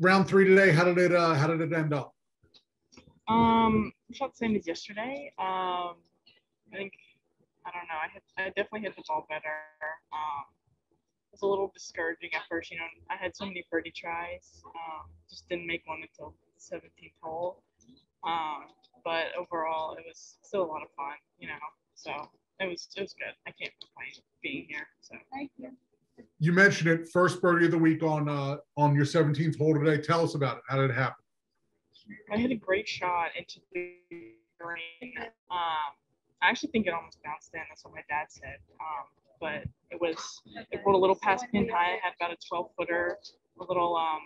round three today. How did it uh, How did it end up? Um, I felt the same as yesterday. Um, I think I don't know. I I definitely hit the ball better. Um, it was a little discouraging at first. You know, I had so many birdie tries. Um, just didn't make one until the 17th hole. Um, but overall, it was still a lot of fun. You know, so it was it was good. I can't complain being here. So. Thank you. You mentioned it first birdie of the week on uh, on your 17th hole today. Tell us about it. How did it happen? I hit a great shot into the green. Um, I actually think it almost bounced in. That's what my dad said. Um, but it was it rolled a little past pin high. I had about a 12 footer, a little um,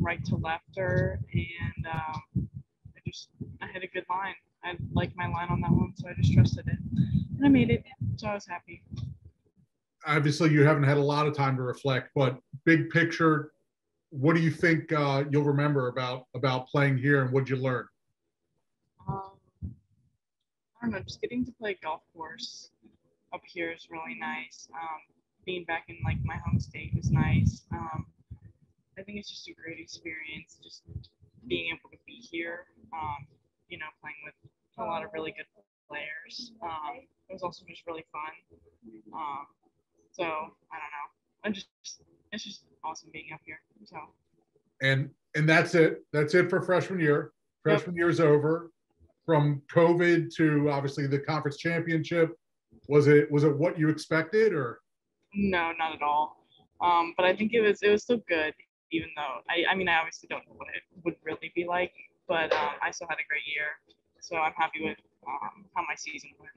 right to lefter, and um, I just I had a good line. I liked my line on that one, so I just trusted it, and I made it. So I was happy. Obviously, you haven't had a lot of time to reflect, but big picture, what do you think uh, you'll remember about about playing here, and what'd you learn? Um, I don't know, just getting to play golf course up here is really nice. Um, being back in like my home state was nice. Um, I think it's just a great experience, just being able to be here. Um, you know, playing with a lot of really good players. Um, it was also just really fun. So I don't know. I just it's just awesome being up here. So And and that's it. That's it for freshman year. Freshman year is over. From COVID to obviously the conference championship, was it was it what you expected or? No, not at all. Um, but I think it was it was still good, even though I, I mean I obviously don't know what it would really be like, but um, I still had a great year, so I'm happy with um, how my season went.